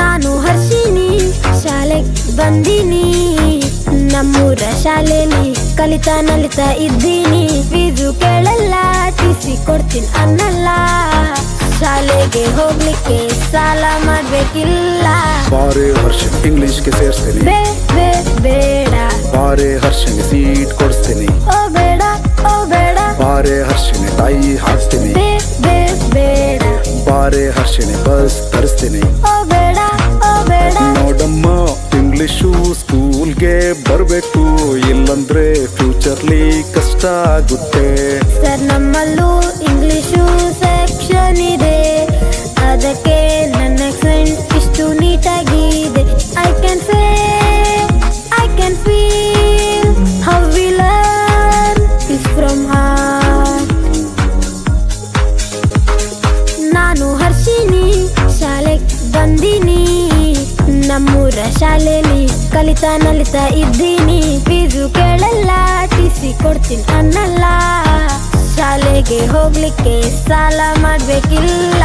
ನಾನು ಹರ್ಷಿನಿ ಶಾಲೆಗೆ ಬಂದೀನಿ. ನಮ್ಮೂರ ಶಾಲೆಯಲ್ಲಿ ಕಲಿತಾ ನಲಿತಾ ಇದ್ದೀನಿ. ಫೀಸು ಕೇಳಲ್ಲ ಟಿಸಿ ಕೊಡ್ತೀನಿ ಅನ್ನಲ್ಲ. ಶಾಲೆಗೆ ಹೋಗ್ಲಿಕ್ಕೆ ಸಾಲ ಮಾಡ್ಬೇಕಿಲ್ಲ. ಬಾರೆ ಹರ್ಷನ್ ಇಂಗ್ಲಿಷ್ಗೆ ಸೇರಿಸ್ತೀನಿ. ಬೇ ಬೇ ಬೇಡ. ಬಾರೆ ಹರ್ಷನ್ ಸೀಟ್ ಕೊಡಿಸ್ತೀನಿ. ಓ ಬೇಡ ಓ ಬೇಡ. ಬಾರೆ ಹರ್ಷನ್ ತಾಯಿ ಹಾಕ್ತೀನಿ. ಬೇ ಬೇ ಬೇಡ. ಬಾರೆ ಹರ್ಷನ್ ಬಸ್ ತರಿಸ್ತೀನಿ. ಓ ಬೇಡ ಇಂಗ್ಲಿಷು ಸ್ಕೂಲ್ಗೆ ಬರಬೇಕು, ಇಲ್ಲಂದ್ರೆ ಫ್ಯೂಚರ್ಲಿ ಕಷ್ಟ ಆಗುತ್ತೆ. ಸರ್, ನಮ್ಮಲ್ಲೂ ಇಂಗ್ಲಿಷು ಸೆಕ್ಷನ್ ಇದೆ. ಅದಕ್ಕೆ ನನ್ನ ಆಕ್ಸೆಂಟ್ ಇಷ್ಟು ನೀಟಾಗಿದೆ. I can I can feel how we learn is from heart ನಾನು ಹರ್ಷಿನಿ ಶಾಲೆಯಲ್ಲಿ ಕಲಿತಾ ನಲಿತಾ ಇದ್ದೀನಿ. ಫೀಸು ಕೇಳಲ್ಲ ಟಿಸಿ ಕೊಡ್ತೀನಿ ಅನ್ನಲ್ಲ. ಶಾಲೆಗೆ ಹೋಗ್ಲಿಕ್ಕೆ ಸಾಲ ಮಾಡ್ಬೇಕಿಲ್ಲ.